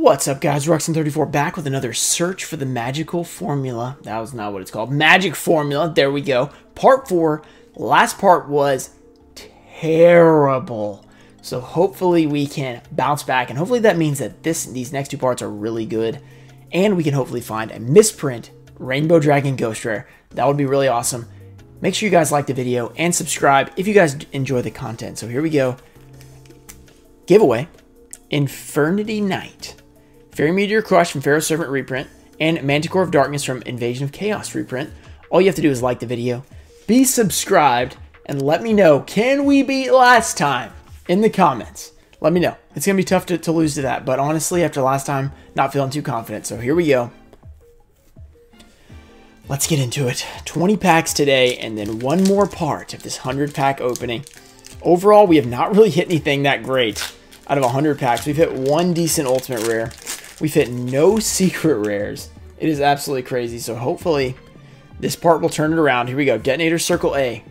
What's up guys, Ruxin34 back with another search for the magical formula. That was not what it's called. Magic formula, there we go. Part 4, last part was terrible. So hopefully we can bounce back and hopefully that means that this these next two parts are really good. And we can hopefully find a misprint Rainbow Dragon Ghost Rare. That would be really awesome. Make sure you guys like the video and subscribe if you guys enjoy the content. So here we go. Giveaway. Infernity Knight. Fairy Meteor Crush from Pharaoh Servant reprint, and Manticore of Darkness from Invasion of Chaos reprint. All you have to do is like the video, be subscribed, and let me know, can we beat last time? In the comments. Let me know. It's going to be tough to, to lose to that, but honestly, after last time, not feeling too confident. So here we go. Let's get into it. 20 packs today, and then one more part of this 100 pack opening. Overall, we have not really hit anything that great out of 100 packs. We've hit one decent ultimate rare. We've hit no secret rares. It is absolutely crazy. So hopefully this part will turn it around. Here we go. Detonator Circle A.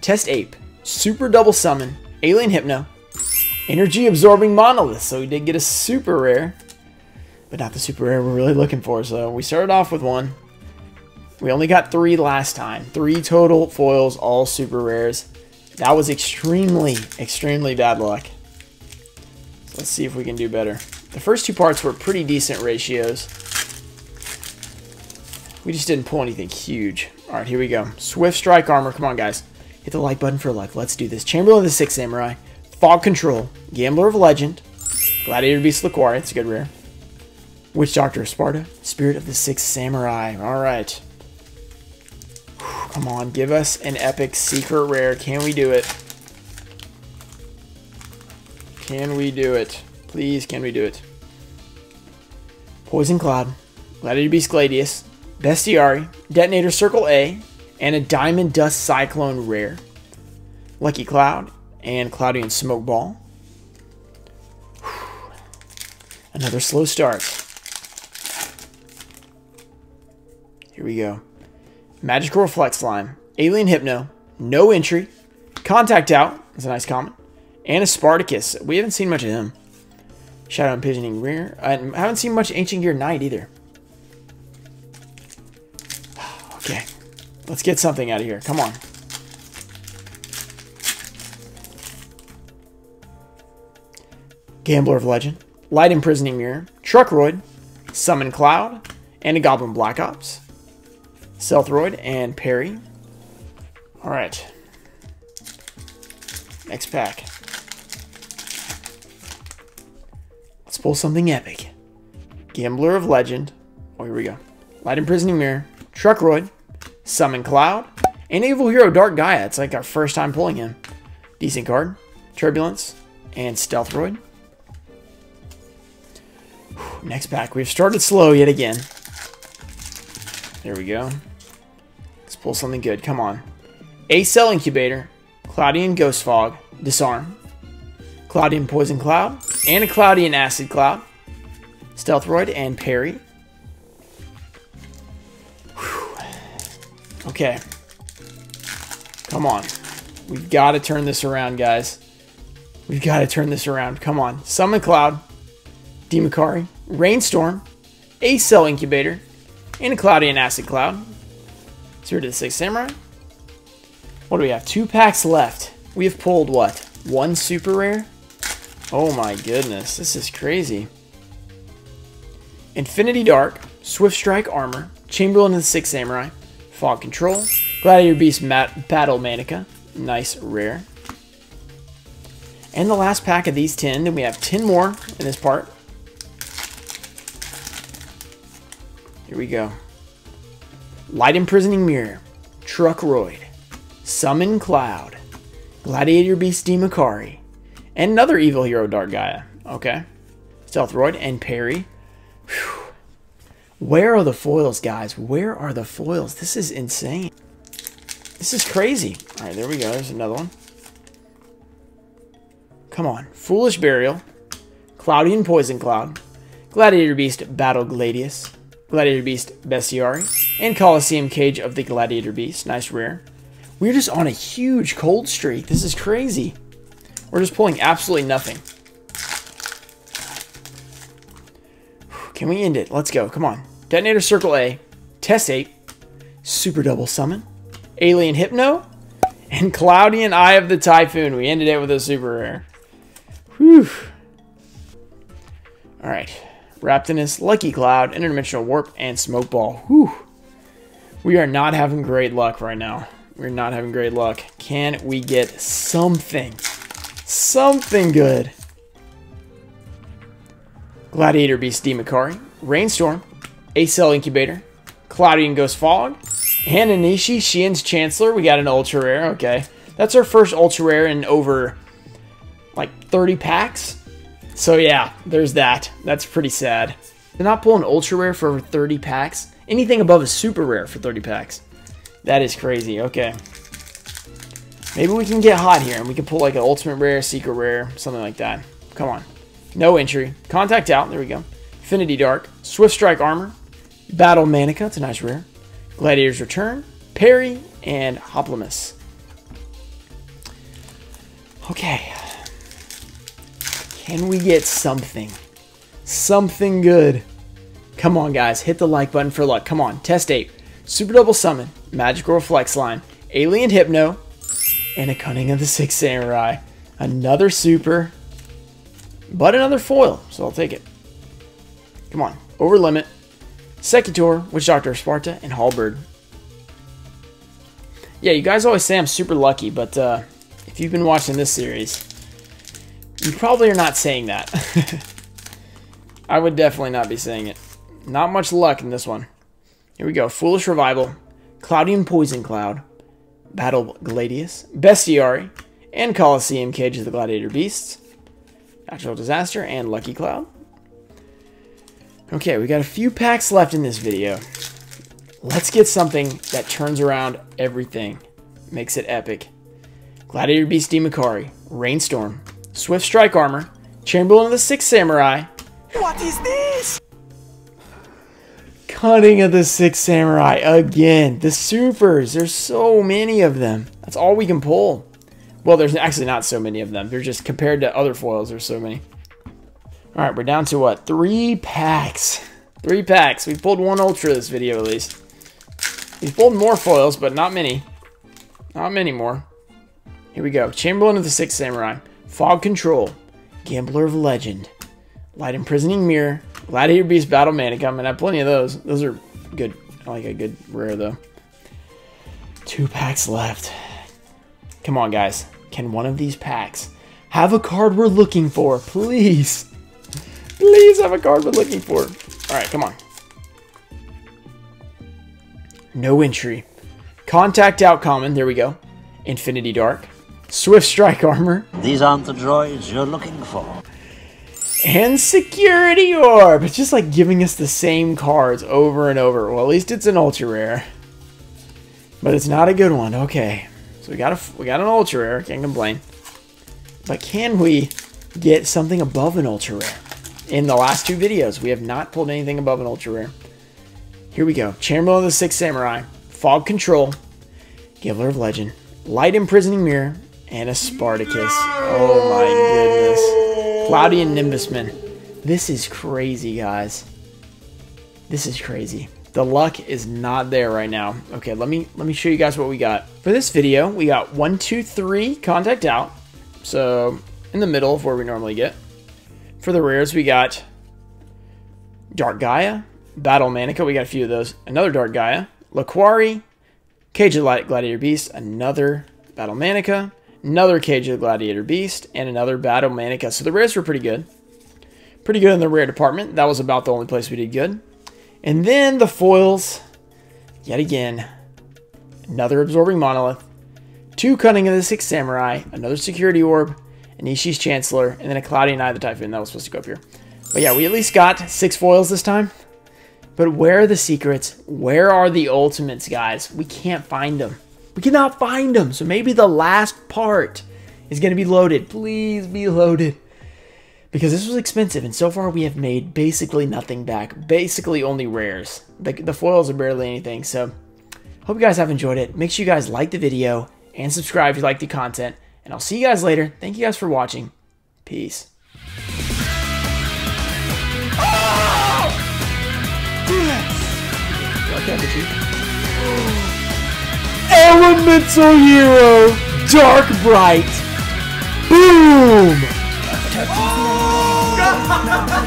Test Ape. Super Double Summon. Alien Hypno. Energy Absorbing Monolith. So we did get a super rare. But not the super rare we're really looking for. So we started off with one. We only got three last time. Three total foils, all super rares. That was extremely, extremely bad luck. So let's see if we can do better. The first two parts were pretty decent ratios. We just didn't pull anything huge. All right, here we go. Swift Strike Armor. Come on, guys. Hit the like button for luck. Let's do this. Chamberlain of the Sixth Samurai. Fog Control. Gambler of Legend. Gladiator Beast Laquari. It's a good rare. Witch Doctor of Sparta. Spirit of the Sixth Samurai. All right. Come on, give us an epic secret rare. Can we do it? Can we do it? Please, can we do it? Poison Cloud, Gladiator Beast Gladius, Bestiari, Detonator Circle A, and a Diamond Dust Cyclone Rare. Lucky Cloud, and Cloudy and Smoke Ball. Another slow start. Here we go. Magical Reflect Slime, Alien Hypno, no entry, Contact Out, is a nice comment, and a Spartacus. We haven't seen much of him. Shadow and Pigeoning Rear. I haven't seen much Ancient Gear Knight either. Okay. Let's get something out of here. Come on. Gambler of Legend. Light Imprisoning Mirror. Truckroid. Summon Cloud. And a Goblin Black Ops. Stealthroid and Parry. Alright. Next pack. Pull something epic. Gambler of Legend. Oh, here we go. Light Imprisoning Mirror. Truckroid. Summon Cloud. And Evil Hero Dark Gaia. It's like our first time pulling him. Decent card. Turbulence. And Stealthroid. Next pack. We've started slow yet again. There we go. Let's pull something good. Come on. A Cell Incubator. Cloudian Ghost Fog. Disarm. Cloudian Poison Cloud. And a Cloudian Acid Cloud. Stealthroid and Parry. Whew. Okay. Come on. We've got to turn this around, guys. We've got to turn this around. Come on. Summon Cloud. Dimacari. Rainstorm. A Cell Incubator. And a Cloudian Acid Cloud. Spirit to the Six Samurai. What do we have? Two packs left. We have pulled what? One super rare? Oh my goodness, this is crazy. Infinity Dark, Swift Strike Armor, Chamberlain the Sixth Samurai, Fog Control, Gladiator Beast Mat Battle Manica, nice rare. And the last pack of these 10, then we have 10 more in this part. Here we go. Light Imprisoning Mirror, Truckroid, Summon Cloud, Gladiator Beast Dimacari, and another Evil Hero Dark Gaia. Okay. Stealthroid and Parry. Whew. Where are the foils, guys? Where are the foils? This is insane. This is crazy. All right, there we go. There's another one. Come on. Foolish Burial. Cloudian Poison Cloud. Gladiator Beast Battle Gladius. Gladiator Beast Bestiari. And Colosseum Cage of the Gladiator Beast. Nice rare. We're just on a huge cold streak. This is crazy. We're just pulling absolutely nothing. Can we end it? Let's go. Come on. Detonator Circle A. Test Ape. Super Double Summon. Alien Hypno. And Cloudian Eye of the Typhoon. We ended it with a super rare. Whew. Alright. Raptinus, Lucky Cloud, Interdimensional Warp, and Smoke Ball. Whew. We are not having great luck right now. We're not having great luck. Can we get something? Something good. Gladiator Beast Dimacari, Rainstorm, A Cell Incubator, Cloudian Ghost Fog, and Enishi Shien's Chancellor. We got an ultra rare. Okay. That's our first ultra rare in over like 30 packs. So yeah, there's that. That's pretty sad. They're not pull an ultra rare for over 30 packs. Anything above a super rare for 30 packs. That is crazy. Okay. Maybe we can get hot here and we can pull like an ultimate rare, secret rare, something like that. Come on. No entry. Contact out. There we go. Infinity Dark. Swift Strike Armor. Battle Manica. It's a nice rare. Gladiator's Return. Parry. And Hoplomus. Okay. Can we get something? Something good. Come on, guys. Hit the like button for luck. Come on. Test Ape. Super Double Summon. Magical Reflect Slime. Alien Hypno. And a Cunning of the Six Samurai. Another super. But another foil, so I'll take it. Come on. Over Limit. Secutor, Witch Doctor Sparta, and Halberd. Yeah, you guys always say I'm super lucky, but uh, if you've been watching this series, you probably are not saying that. I would definitely not be saying it. Not much luck in this one. Here we go. Foolish Revival, Cloudian Poison Cloud, Battle Gladius, Bestiari, and Colosseum Cage of the Gladiator Beasts. Natural Disaster, and Lucky Cloud. Okay, we got a few packs left in this video. Let's get something that turns around everything. Makes it epic. Gladiator Beast Dimacari, Rainstorm, Swift Strike Armor, Chamberlain of the Six Samurai. What is this? Cunning of the Six Samurai again. The supers, there's so many of them. That's all we can pull. Well, there's actually not so many of them. They're just compared to other foils, there's so many. All right, we're down to what? Three packs. Three packs. We pulled one ultra this video at least. We've pulled more foils, but not many. Not many more. Here we go. Chamberlain of the Six Samurai. Fog Control. Gambler of Legend. Light Imprisoning Mirror. Gladiator Beast Battle Manicum. And I have plenty of those. Those are good. Like a good rare, though. Two packs left. Come on, guys. Can one of these packs have a card we're looking for? Please. Please have a card we're looking for. All right, come on. No entry. Contact out common. There we go. Infinity Dark. Swift Strike Armor. These aren't the droids you're looking for. And Security Orb. It's just like giving us the same cards over and over. Well, at least it's an ultra rare. But it's not a good one. Okay. So we got a we got an ultra rare, can't complain. But can we get something above an ultra rare? In the last two videos, we have not pulled anything above an ultra rare. Here we go. Chamberlain of the Six Samurai, Fog Control, Gambler of Legend, Light Imprisoning Mirror, and a Spartacus. Oh my goodness. and Nimbusman. This is crazy, guys. This is crazy. The luck is not there right now. Okay, let me let me show you guys what we got. For this video, we got one, two, three, contact out. So in the middle of where we normally get. For the rares, we got Dark Gaia, Battle Manica, we got a few of those. Another Dark Gaia, Laquari, Cage of Gladiator Beast, another Battle Manica, another Cage of the Gladiator Beast, and another Battle Manica. So the rares were pretty good. Pretty good in the rare department. That was about the only place we did good. And then the foils, yet again, another Absorbing Monolith, two Cunning of the Six Samurai, another Security Orb, Enishi's Chancellor, and then a Cloudy Eye of the Typhoon. That was supposed to go up here. But yeah, we at least got six foils this time. But where are the secrets? Where are the ultimates, guys? We can't find them. We cannot find them. So maybe the last part is going to be loaded. Please be loaded because this was expensive and so far we have made basically nothing back basically only rares the, the foils are barely anything so hope you guys have enjoyed it make sure you guys like the video and subscribe if you like the content and i'll see you guys later thank you guys for watching peace oh! energy. Elemental Hero, Dark Bright. Boom! Oh,